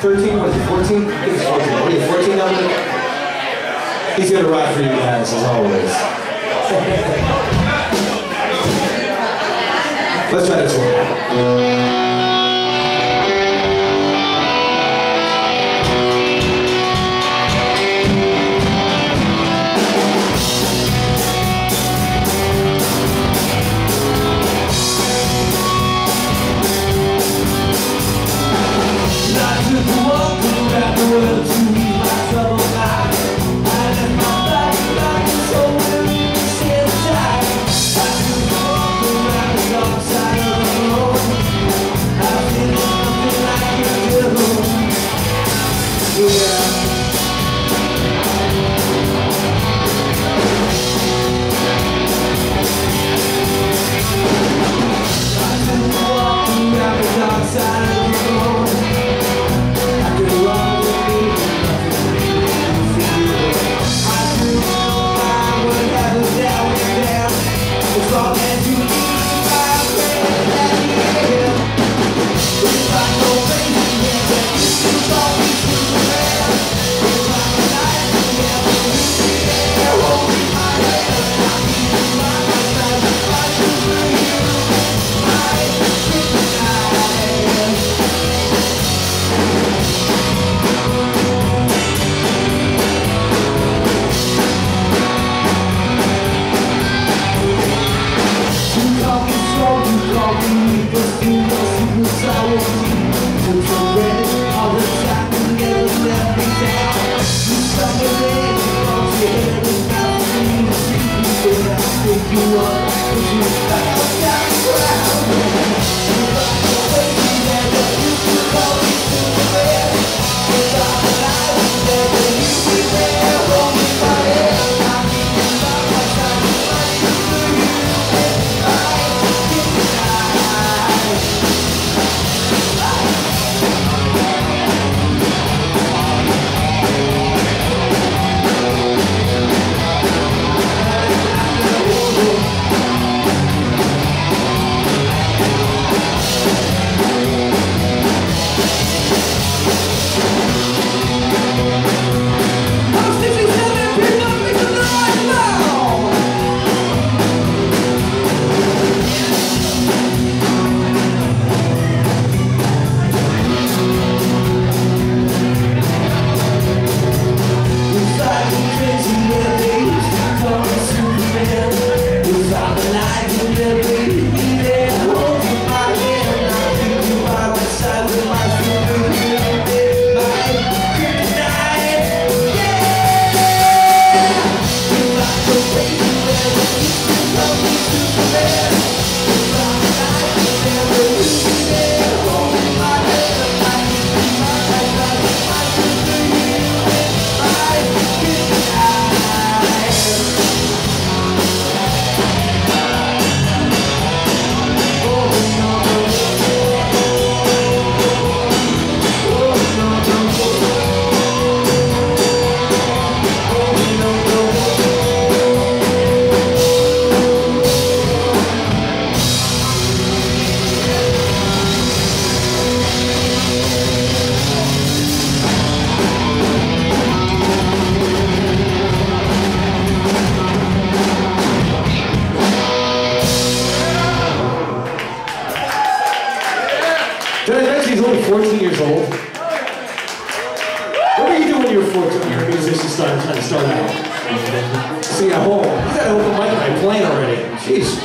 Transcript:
13, what is it, 14? I think it's 14. What are you, 14 number? He's gonna ride for you guys, as always. Let's try this one. song Did I mention he's only 14 years old? What were you doing when you were 14? You're a musician starting trying to start out. See, at home. He's got open mic night playing already. Jeez.